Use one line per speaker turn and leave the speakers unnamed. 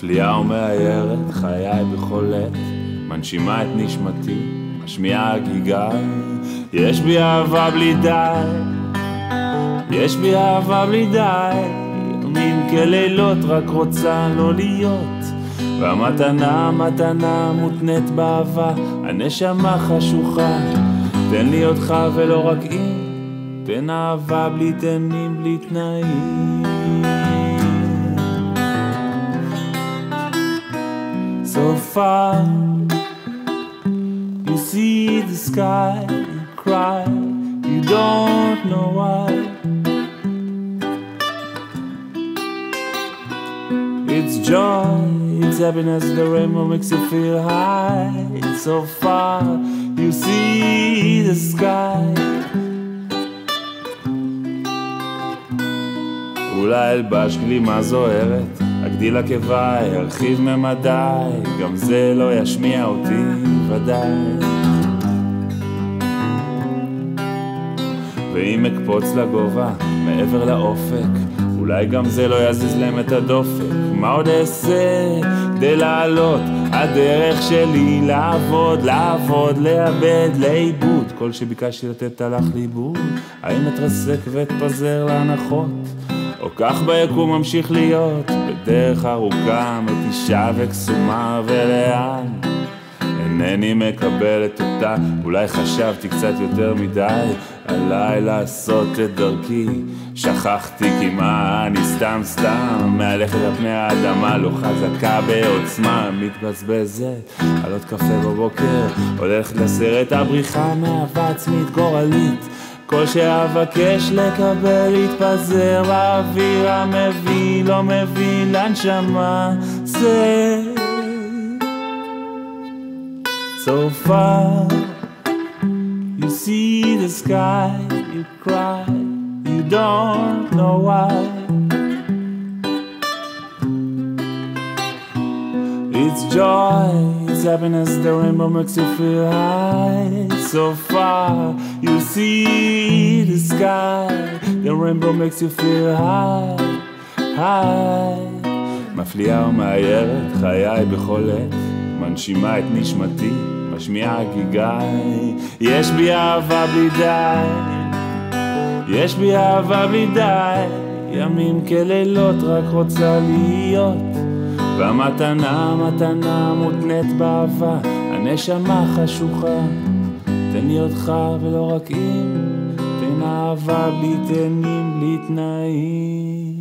מפליאה ומאיירת חיי בכל עת, מנשימה את נשמתי, משמיעה הגיגה. יש בי אהבה בלי די, יש בי אהבה בלי די, ימים כלילות רק רוצה לא להיות. והמתנה, מתנה מותנית באהבה, הנשמה חשוכה, תן לי אותך ולא רק אם. תן אהבה בלי תנים, בלי תנאים. so far. You see the sky, you cry, you don't know why. It's joy, it's happiness, the rainbow makes you feel high. It's so far, you see the sky. אולי אלבש גלימה זוהרת אגדיל עקביי, ארחיב ממדיי, גם זה לא ישמיע אותי ודאי. ואם אקפוץ לגובה, מעבר לאופק, אולי גם זה לא יזיז להם את הדופק. מה עוד אעשה כדי לעלות? הדרך שלי לעבוד, לעבוד, לאבד, לאיבוד. כל שביקשתי לתת הלך לאיבוד. האם אתרסק ואתפזר להנחות? או כך ביקום ממשיך להיות, בדרך ארוכה, מתישה וקסומה ולאן? אינני מקבל את אותה, אולי חשבתי קצת יותר מדי עליי לעשות את דרכי. שכחתי כי מה אני סתם סתם מהלכת על פני האדמה לא חזקה בעוצמה מתבזבזת. על עוד קפה בבוקר הולכת לסרט הבריחה מאהבה עצמית גורלית כל שאבקש לקבל יתפזר באוויר המביא, לא מביא לנשמה זה So far You see the sky, you cry, you don't know why It's joy, It's happiness, the rainbow makes you feel high. So far, you see the sky, the rainbow makes you feel high, high. מפליאה ומאיירת חיי בכל עת, מנשימה את נשמתי, משמיעה גיגי. יש בי אהבה בלי די, יש בי אהבה בלי די, ימים כלילות רק רוצה להיות. והמתנה, מתנה מותנית באהבה, הנשמה חשוכה. תן לי אותך ולא רק אם, תן אהבה בלי תנים, בלי תנאים.